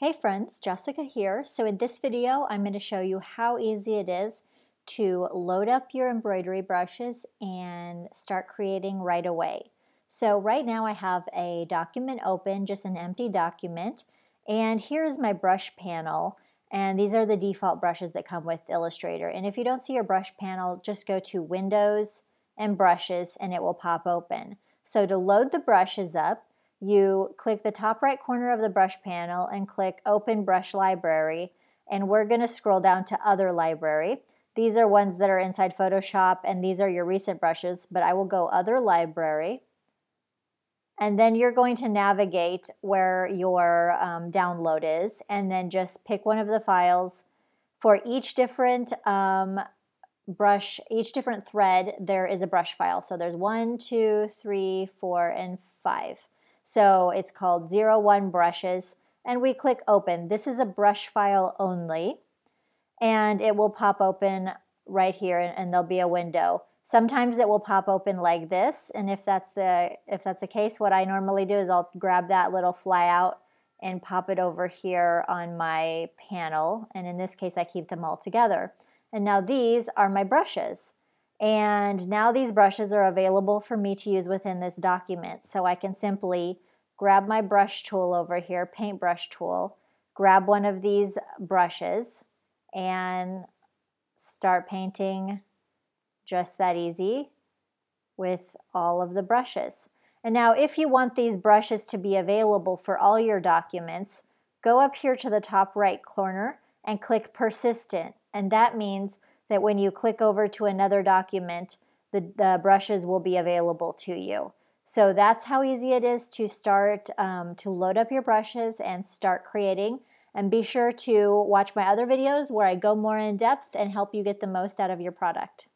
Hey friends, Jessica here. So in this video, I'm going to show you how easy it is to load up your embroidery brushes and start creating right away. So right now I have a document open, just an empty document, and here's my brush panel. And these are the default brushes that come with Illustrator. And if you don't see your brush panel, just go to Windows and Brushes and it will pop open. So to load the brushes up, you click the top right corner of the brush panel and click Open Brush Library, and we're going to scroll down to Other Library. These are ones that are inside Photoshop, and these are your recent brushes, but I will go Other Library. And then you're going to navigate where your um, download is, and then just pick one of the files. For each different um, brush, each different thread, there is a brush file. So there's one, two, three, four, and five. So it's called 01 brushes and we click open. This is a brush file only and it will pop open right here and, and, there'll be a window. Sometimes it will pop open like this and if that's the if that's the case what I normally do is I'll grab that little flyout and pop it over here on my panel and in this case I keep them all together. And now these are my brushes. And now these brushes are available for me to use within this document. So I can simply grab my brush tool over here, paintbrush tool, grab one of these brushes and start painting just that easy with all of the brushes. And now if you want these brushes to be available for all your documents, go up here to the top right corner and click persistent. And that means that when you click over to another document, the, the brushes will be available to you. So that's how easy it is to start um, to load up your brushes and start creating. And be sure to watch my other videos where I go more in depth and help you get the most out of your product.